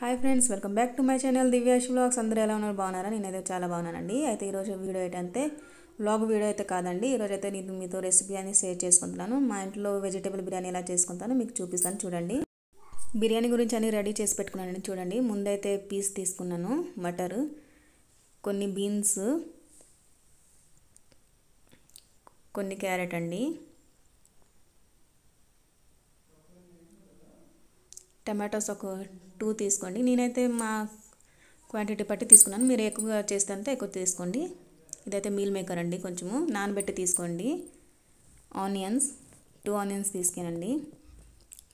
Hi friends welcome back to my channel Divyash vlogs. అందరూ ఎలా ఉన్నారు? బాగున్నారా? నేనైతే చాలా బాగున్నానండి. అయితే ఈరోజు వీడియో ఏంటంటే వ్లాగ్ వీడియో అయితే కాదండి. ఈరోజు అయితే నేను మీతో రెసిపీ అని షేర్ చేసుకుంటున్నాను. మా ఇంట్లో వెజిటేబుల్ బిర్యానీ ఎలా చేసుకుంటానో మీకు చూపిస్తాను చూడండి. బిర్యానీ గురించి అన్ని రెడీ చేసి పెట్టుకున్నానండి. చూడండి ముందైతే పీస్ తీసుకున్నాను మటర్ కొన్ని బీన్స్ కొన్ని క్యారెట్ అండి. టమాటోస్ ఒక టూ తీసుకోండి. నేనైతే మా క్వాంటిటీ బట్టి తీసుకున్నాను. మీరు ఎక్కువగా చేస్తే అంతా ఎక్కువ తీసుకోండి. ఇదైతే మీల్ మేకర్ అండి కొంచెము. నానబెట్టి తీసుకోండి. ఆనియన్స్ టూ ఆనియన్స్ తీసుకునండి.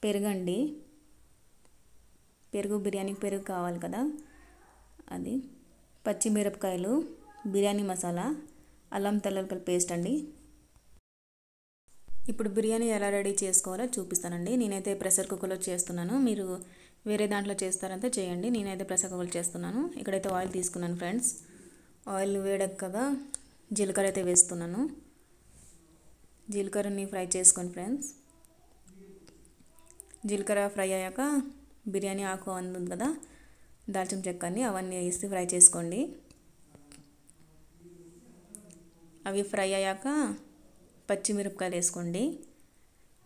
పెరుగండి. పెరుగు బిర్యానీకి పెరుగు కావాలి కదా. అది. పచ్చిమిరపకాయలు బిర్యానీ మసాలా అల్లం తెల్లపల్లి పేస్ట్ అండి. ఇప్పుడు బిర్యానీ ఎలా రెడీ చేసుకోవాలో చూపిస్తానండి. నేనైతే ప్రెషర్ కుక్కర్లో చేస్తున్నాను. మీరు వేరే దాంట్లో చేస్తారంటే చేయండి. నేనైతే ప్రెషర్ కుక్కర్లో చేస్తున్నాను. ఇక్కడైతే ఆయిల్ తీసుకున్నాను ఫ్రెండ్స్. ఆయిల్ వేడక్కగా జీలకర్ర అయితే వేస్తున్నాను. జీలకర్రని ఫ్రై చేసుకోండి ఫ్రెండ్స్. జీలకర్ర ఫ్రై అయ్యాక బిర్యానీ ఆకు ఉంది కదా దాల్చిన చెక్కని అవన్నీ వేసి ఫ్రై చేసుకోండి. అవి ఫ్రై అయ్యాక పచ్చిమిరపకాయలు వేసుకోండి.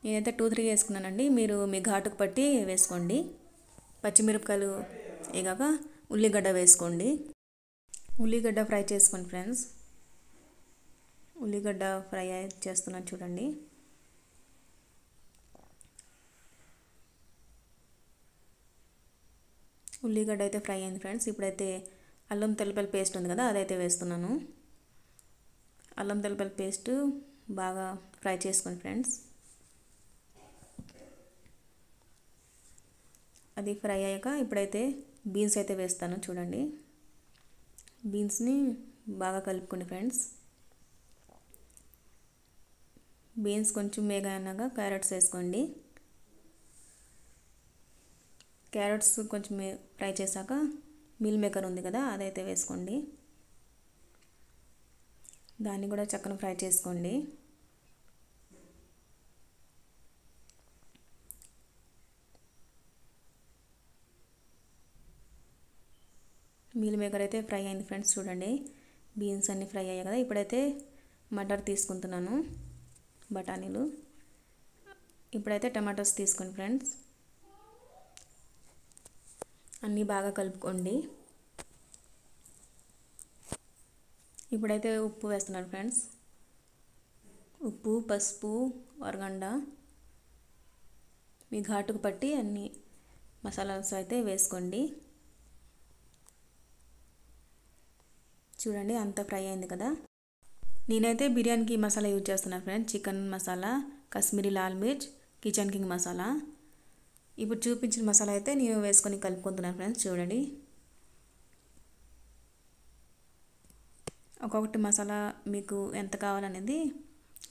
నేనైతే టూ త్రీ వేసుకున్నానండి. మీరు మీ ఘాటుకు పట్టి వేసుకోండి. పచ్చిమిరపకాయలు వేగాక ఉల్లిగడ్డ వేసుకోండి. ఉల్లిగడ్డ ఫ్రై చేసుకోండి ఫ్రెండ్స్. ఉల్లిగడ్డ ఫ్రై చేస్తున్నాను చూడండి. ఉల్లిగడ్డ అయితే ఫ్రై అయింది ఫ్రెండ్స్. ఇప్పుడైతే అల్లం తెల్లపల్లి పేస్ట్ ఉంది కదా అదైతే వేస్తున్నాను. అల్లం తెల్లపల్లి పేస్టు బాగా ఫ్రై చేసుకోండి ఫ్రెండ్స్. అది ఫ్రై అయ్యాక ఇప్పుడైతే బీన్స్ అయితే వేస్తాను చూడండి. బీన్స్ని బాగా కలుపుకోండి ఫ్రెండ్స్. బీన్స్ కొంచెం మేగా క్యారెట్స్ వేసుకోండి. క్యారెట్స్ కొంచెం ఫ్రై చేశాక మిల్ మేకర్ ఉంది కదా అదైతే వేసుకోండి. దాన్ని కూడా చక్కన ఫ్రై చేసుకోండి. మీల్ మేకర్ అయితే ఫ్రై అయింది ఫ్రెండ్స్ చూడండి. బీన్స్ అన్నీ ఫ్రై అయ్యాయి కదా. ఇప్పుడైతే మటర్ తీసుకుంటున్నాను బఠానీలు. ఇప్పుడైతే టమాటోస్ తీసుకోండి ఫ్రెండ్స్. అన్నీ బాగా కలుపుకోండి. ఇప్పుడైతే ఉప్పు వేస్తున్నాను ఫ్రెండ్స్. ఉప్పు పసుపు వరగండ మీ ఘాటుకు పట్టి అన్ని మసాలాస్ అయితే వేసుకోండి. చూడండి అంత ఫ్రై అయింది కదా. నేనైతే బిర్యానీకి మసాలా యూజ్ చేస్తున్నాను ఫ్రెండ్స్. చికెన్ మసాలా కాశ్మీరీ లాల్ మిర్చ్ కిచెన్ కింగ్ మసాలా. ఇప్పుడు చూపించిన మసాలా అయితే నేను వేసుకొని కలుపుకుంటున్నాను ఫ్రెండ్స్. చూడండి. ఒక్కొక్కటి మసాలా మీకు ఎంత కావాలనేది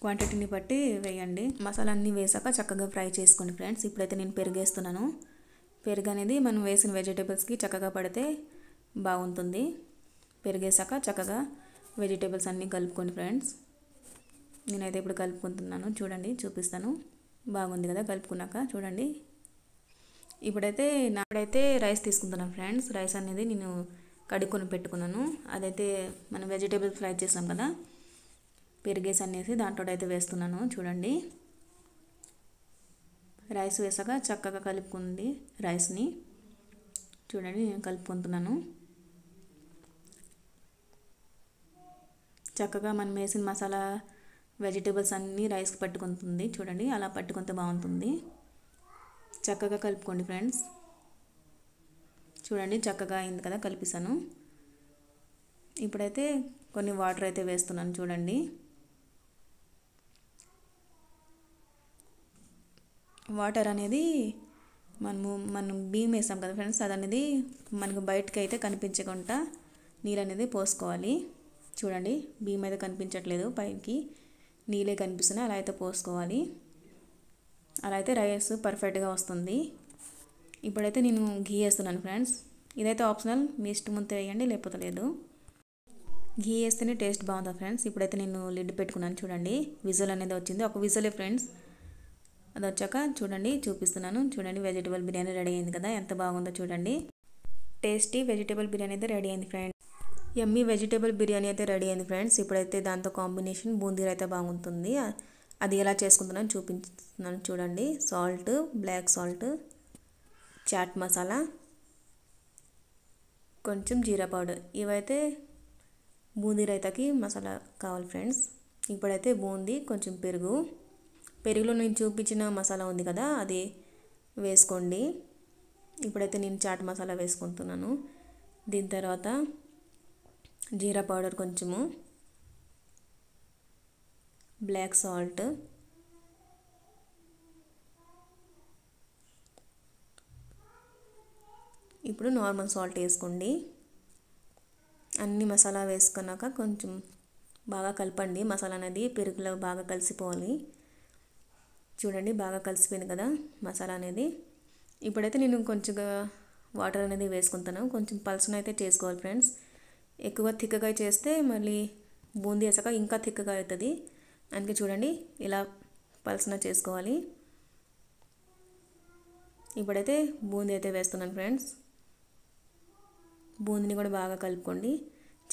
క్వాంటిటీని బట్టి వేయండి. మసాలా అన్నీ వేసాక చక్కగా ఫ్రై చేసుకోండి ఫ్రెండ్స్. ఇప్పుడైతే నేను పెరుగు వేస్తున్నాను పెరుగు అనేది మనం వేసిన వెజిటేబుల్స్కి చక్కగా పడితే బాగుంటుంది. పెరిగేసాక చక్కగా వెజిటేబుల్స్ అన్నీ కలుపుకోండి ఫ్రెండ్స్. నేనైతే ఇప్పుడు కలుపుకుంటున్నాను. చూడండి చూపిస్తాను. బాగుంది కదా కలుపుకున్నాక? చూడండి. ఇప్పుడైతే నాడైతే రైస్ తీసుకుంటున్నాను ఫ్రెండ్స్. రైస్ అనేది నేను కడుక్కొని పెట్టుకున్నాను. అదైతే మనం వెజిటేబుల్ ఫ్రై చేసాం కదా? పెరిగేసి అనేసి దాంట్లో అయితే వేస్తున్నాను. చూడండి. రైస్ వేసాక చక్కగా కలుపుకుంది రైస్ని. చూడండి నేను కలుపుకుంటున్నాను. చక్కగా మనం వేసిన మసాలా వెజిటేబుల్స్ అన్నీ రైస్కి పట్టుకుంటుంది. చూడండి అలా పట్టుకుంటే బాగుంటుంది. చక్కగా కలుపుకోండి ఫ్రెండ్స్. చూడండి చక్కగా అయింది కదా కలిపిస్తాను ఇప్పుడైతే కొన్ని వాటర్ అయితే వేస్తున్నాను చూడండి. వాటర్ అనేది మనము మనం బియ్యం వేసాం కదా ఫ్రెండ్స్ అది అనేది మనకు బయటకు అయితే కనిపించకుండా నీళ్ళు అనేది పోసుకోవాలి. చూడండి బియ్యం అయితే కనిపించట్లేదు పైకి. నీళ్ళే కనిపిస్తున్నాయి అలా అయితే పోసుకోవాలి. అలా అయితే రైస్ పర్ఫెక్ట్గా వస్తుంది. ఇప్పుడైతే నేను ఘీ వేస్తున్నాను ఫ్రెండ్స్. ఇదైతే ఆప్షనల్ మీ ఇష్టం ముందు వేయండి లేకపోతే లేదు. ఘీ వేస్తేనే టేస్ట్ బాగుందా ఫ్రెండ్స్. ఇప్పుడైతే నేను లిడ్ పెట్టుకున్నాను చూడండి. విజువల్ అనేది వచ్చింది. ఒక విజువలే ఫ్రెండ్స్. అది వచ్చాక చూడండి చూపిస్తున్నాను. చూడండి వెజిటేబుల్ బిర్యానీ రెడీ అయింది కదా ఎంత బాగుందో చూడండి. టేస్టీ వెజిటేబుల్ బిర్యానీ అయితే రెడీ అయింది ఫ్రెండ్స్. ఎమ్మీ వెజిటేబుల్ బిర్యానీ అయితే రెడీ అయింది ఫ్రెండ్స్. ఇప్పుడైతే దాంతో కాంబినేషన్ బూందీ అయితే బాగుంటుంది. అది ఎలా చేసుకుంటున్నాను చూపించుతున్నాను చూడండి. సాల్ట్ బ్లాక్ సాల్ట్ చాట్ మసాలా కొంచెం జీరా పౌడర్. ఇవైతే బూందీ రైతాకి మసాలా కావాలి ఫ్రెండ్స్. ఇప్పుడైతే బూందీ కొంచెం పెరుగు. పెరుగులో నేను చూపించిన మసాలా ఉంది కదా అది వేసుకోండి. ఇప్పుడైతే నేను చాట్ మసాలా వేసుకుంటున్నాను. దీని తర్వాత జీరా పౌడర్ కొంచెము బ్లాక్ సాల్ట్ ఇప్పుడు నార్మల్ సాల్ట్ వేసుకోండి. అన్ని మసాలా వేసుకున్నాక కొంచెం బాగా కలపండి. మసాలా అనేది పెరుగులో బాగా కలిసిపోవాలి. చూడండి బాగా కలిసిపోయింది కదా మసాలా అనేది. ఇప్పుడైతే నేను కొంచెంగా వాటర్ అనేది వేసుకుంటాను. కొంచెం పల్సన అయితే చేసుకోవాలి ఫ్రెండ్స్. ఎక్కువ థిక్గా చేస్తే మళ్ళీ బూందీ వేసాక ఇంకా థిక్గా అవుతుంది. అందుకే చూడండి ఇలా పలసన చేసుకోవాలి. ఇప్పుడైతే బూందీ అయితే వేస్తున్నాను ఫ్రెండ్స్. బూందీని కూడా బాగా కలుపుకోండి.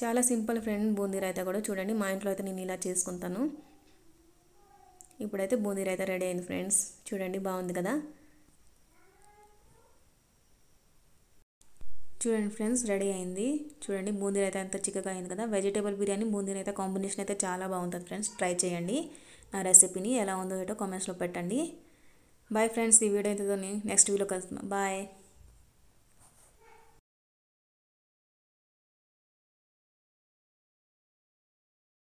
చాలా సింపుల్ ఫ్రెండ్ బూందీ రైతా కూడా. చూడండి మా ఇంట్లో అయితే నేను ఇలా చేసుకుంటాను. ఇప్పుడైతే బూందీ రైతా రెడీ అయింది ఫ్రెండ్స్. చూడండి బాగుంది కదా. చూడండి ఫ్రెండ్స్ రెడీ అయింది. చూడండి బూందీ అయితే అంత చిక్కగా అయింది కదా. వెజిటేబుల్ బిర్యానీ బూందీ అయితే కాంబినేషన్ అయితే చాలా బాగుంటుంది ఫ్రెండ్స్. ట్రై చేయండి. నా రెసిపీని ఎలా ఉందో ఏటో కామెంట్స్లో పెట్టండి. బాయ్ ఫ్రెండ్స్ ఈ వీడియో అయితే నెక్స్ట్ వీడియో కలుస్తున్నాం బాయ్